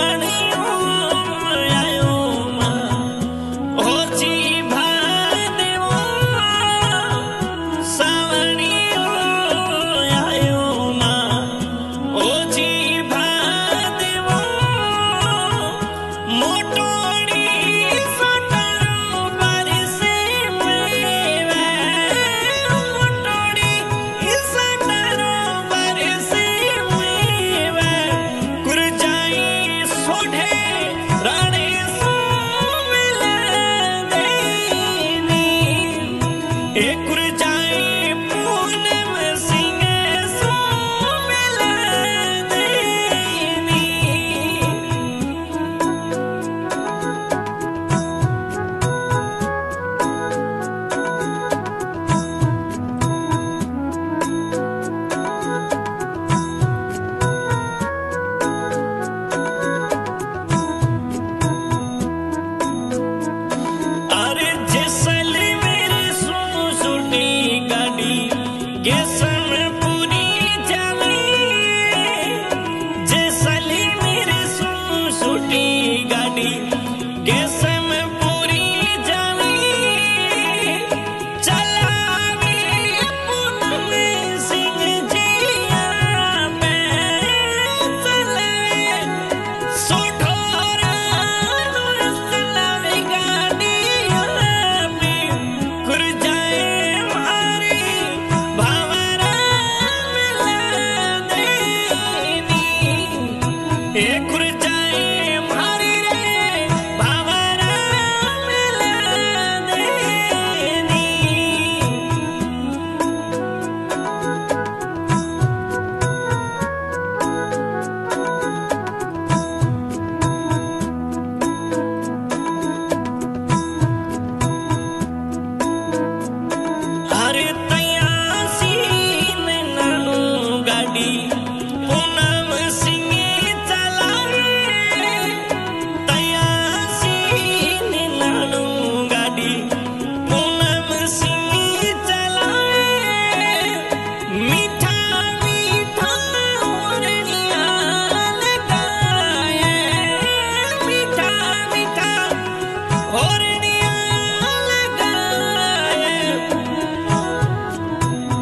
money.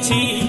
tea.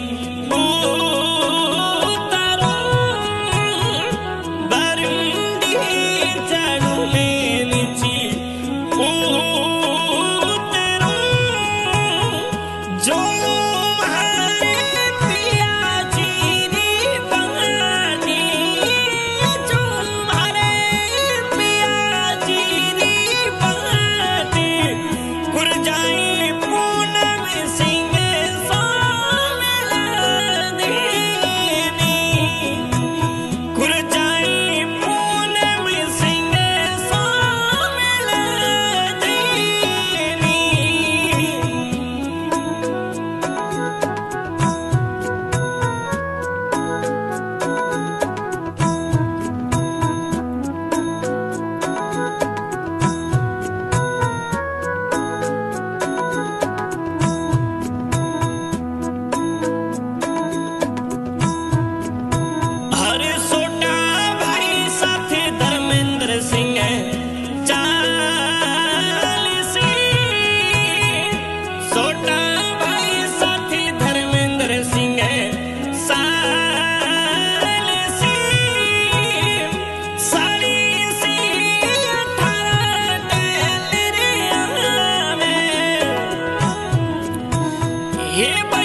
Hiba!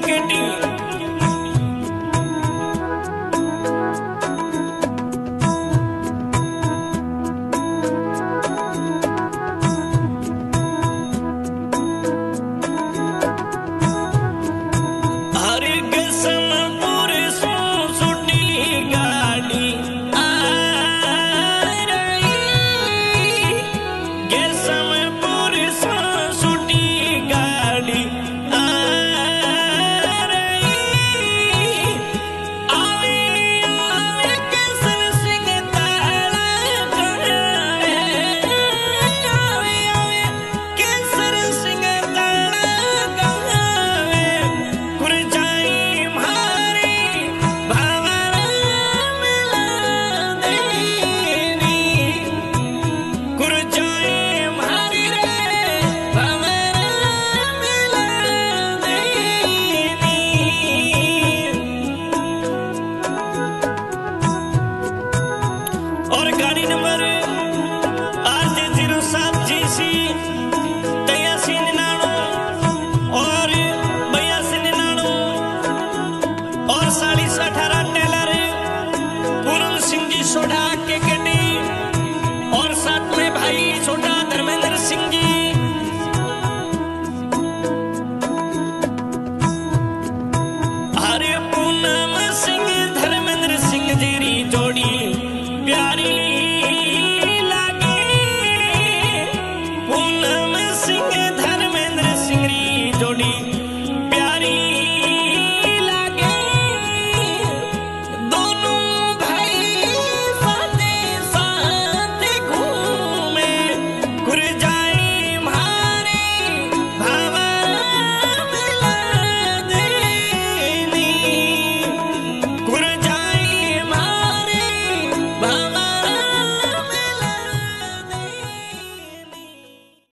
take a.